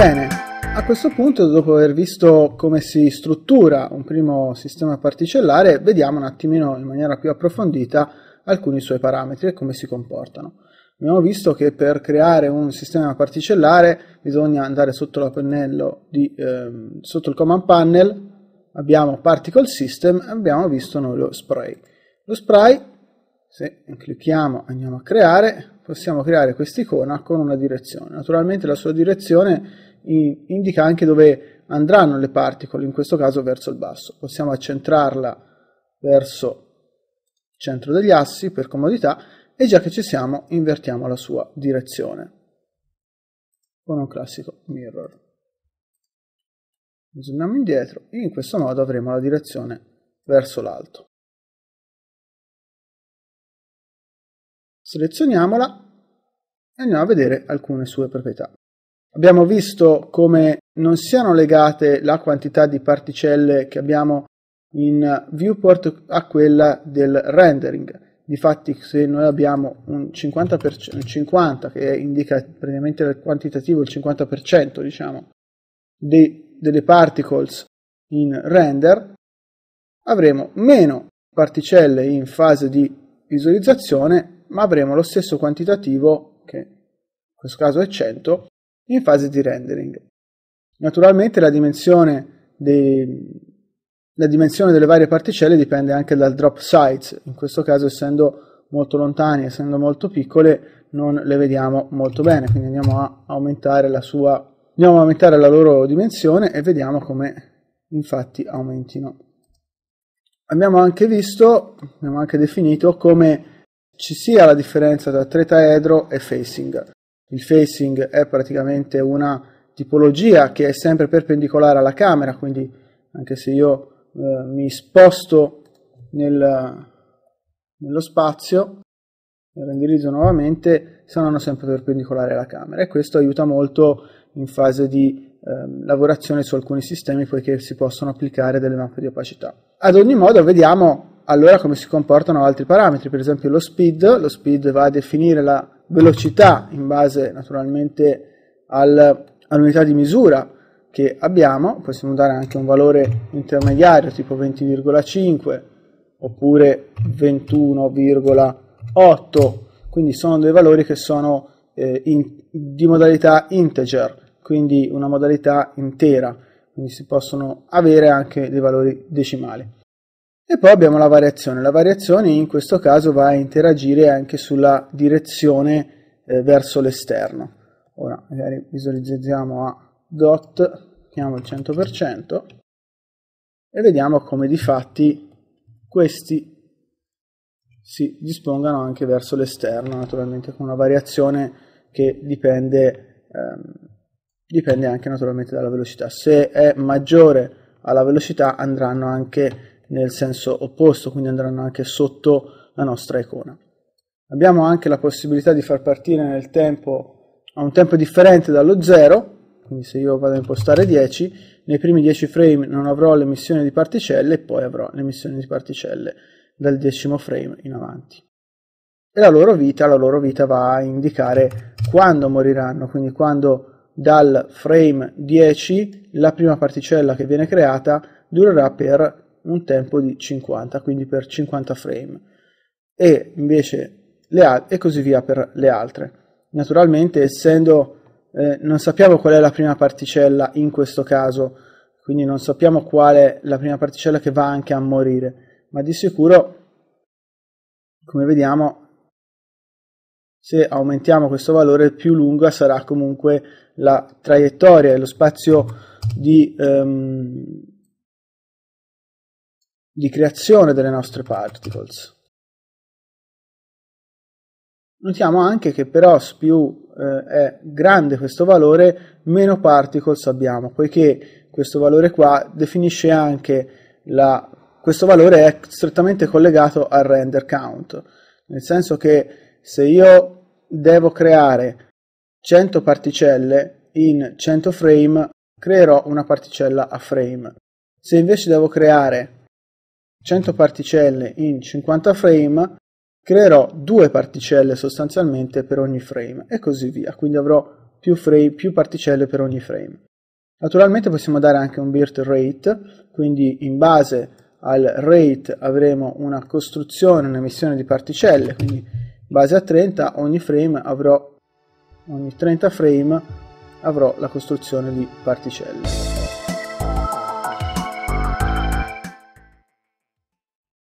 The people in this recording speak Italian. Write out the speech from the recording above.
Bene, a questo punto, dopo aver visto come si struttura un primo sistema particellare, vediamo un attimino in maniera più approfondita alcuni suoi parametri e come si comportano. Abbiamo visto che per creare un sistema particellare bisogna andare sotto di, eh, sotto il command panel, abbiamo particle system e abbiamo visto noi lo spray. Lo spray, se clicchiamo andiamo a creare, possiamo creare quest'icona con una direzione. Naturalmente la sua direzione indica anche dove andranno le particole, in questo caso verso il basso. Possiamo accentrarla verso il centro degli assi per comodità e già che ci siamo invertiamo la sua direzione con un classico mirror. Zoomiamo indietro e in questo modo avremo la direzione verso l'alto. Selezioniamola e andiamo a vedere alcune sue proprietà. Abbiamo visto come non siano legate la quantità di particelle che abbiamo in viewport a quella del rendering. Difatti se noi abbiamo un 50%, un 50 che indica praticamente il quantitativo, il 50% diciamo, dei, delle particles in render, avremo meno particelle in fase di visualizzazione, ma avremo lo stesso quantitativo, che in questo caso è 100, in fase di rendering. Naturalmente la dimensione, dei, la dimensione delle varie particelle dipende anche dal drop size, in questo caso essendo molto lontane, essendo molto piccole, non le vediamo molto bene, quindi andiamo a aumentare la sua andiamo a aumentare la loro dimensione e vediamo come infatti aumentino. Abbiamo anche visto, abbiamo anche definito come ci sia la differenza tra tretaedro e facing. Il facing è praticamente una tipologia che è sempre perpendicolare alla camera, quindi anche se io eh, mi sposto nel, nello spazio e renderizzo nuovamente, saranno sempre perpendicolari alla camera e questo aiuta molto in fase di eh, lavorazione su alcuni sistemi poiché si possono applicare delle mappe di opacità. Ad ogni modo vediamo allora come si comportano altri parametri, per esempio lo speed, lo speed va a definire la velocità in base naturalmente al, all'unità di misura che abbiamo, possiamo dare anche un valore intermediario tipo 20,5 oppure 21,8, quindi sono dei valori che sono eh, in, di modalità integer, quindi una modalità intera, quindi si possono avere anche dei valori decimali. E poi abbiamo la variazione. La variazione in questo caso va a interagire anche sulla direzione eh, verso l'esterno. Ora magari visualizziamo a dot, chiamo il 100% e vediamo come di fatti questi si dispongano anche verso l'esterno, naturalmente con una variazione che dipende, ehm, dipende anche naturalmente dalla velocità. Se è maggiore alla velocità andranno anche nel senso opposto, quindi andranno anche sotto la nostra icona. Abbiamo anche la possibilità di far partire nel tempo a un tempo differente dallo 0, quindi se io vado a impostare 10, nei primi 10 frame non avrò l'emissione di particelle e poi avrò l'emissione di particelle dal decimo frame in avanti. E la loro vita, la loro vita va a indicare quando moriranno, quindi quando dal frame 10 la prima particella che viene creata durerà per un tempo di 50, quindi per 50 frame, e invece le e così via per le altre. Naturalmente, essendo eh, non sappiamo qual è la prima particella in questo caso, quindi non sappiamo qual è la prima particella che va anche a morire, ma di sicuro, come vediamo, se aumentiamo questo valore più lunga sarà comunque la traiettoria e lo spazio di, um, di creazione delle nostre particles. Notiamo anche che però più eh, è grande questo valore, meno particles abbiamo, poiché questo valore qua definisce anche la... questo valore è strettamente collegato al render count, nel senso che se io devo creare 100 particelle in 100 frame, creerò una particella a frame. Se invece devo creare 100 particelle in 50 frame, creerò due particelle sostanzialmente per ogni frame e così via. Quindi avrò più, frame, più particelle per ogni frame. Naturalmente possiamo dare anche un birth rate, quindi in base al rate avremo una costruzione, un'emissione di particelle, quindi in base a 30 ogni frame avrò ogni 30 frame avrò la costruzione di particelle.